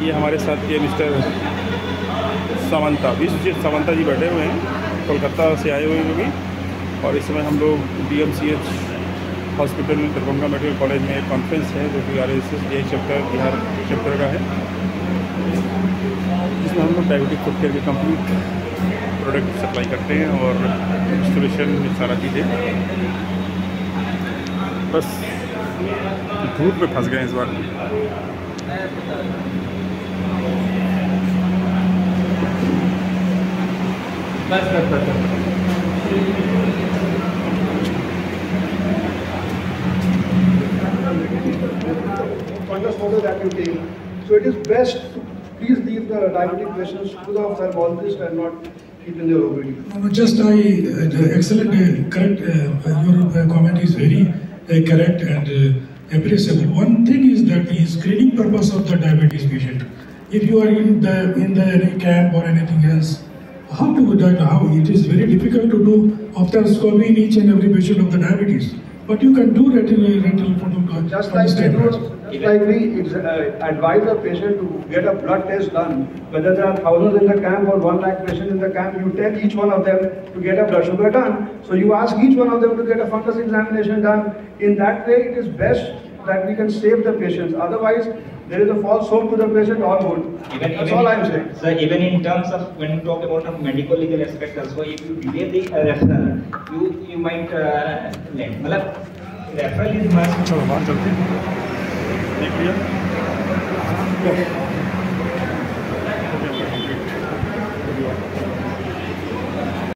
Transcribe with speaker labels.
Speaker 1: ये हमारे साथ ये मिस्टर सावंता विश्वजीत सावंता जी बैठे हुए हैं, कोलकाता से आए हुए हैं भी। और इस समय हम लोग D M C H hospital Darbhanga medical college में एक कॉन्फ्रेंस है, जो कि R S S chapter Bihar chapter का है। जिसमें हम लोग डायबिटिक फ़ूड केयर की कंप्लीट प्रोडक्ट सप्लाई करते हैं और इंस्टॉलेशन में सारा चीज़ें। बस, धूप में फंस गए इस बार।
Speaker 2: बस बस बस
Speaker 3: Fundus that you take. So it is best to please leave the diabetic patients to the ophthalmologist and not keep in the room.
Speaker 4: No, just I, uh, excellent, uh, correct, uh, your uh, comment is very uh, correct and uh, appreciable. One thing is that the screening purpose of the diabetes patient, if you are in the in the camp or anything else, how to do that? How it is very difficult to do ophthalmoscopy in each and every patient of the diabetes. But you can do retinal, retinal photo.
Speaker 3: Just like we do, just like we uh, advise a patient to get a blood test done, whether there are thousands in the camp or one lakh patients in the camp, you tell each one of them to get a blood sugar done. So you ask each one of them to get a fundus examination done. In that way, it is best that we can save the patients. Otherwise, there is a false hope to the patient all good.
Speaker 2: Even,
Speaker 3: That's
Speaker 2: even,
Speaker 3: all I'm saying.
Speaker 2: sir. even in terms of when you talk about the medical legal aspect also, if you delay the uh, referral, you, you might uh, late. Referral is must.
Speaker 1: Yes.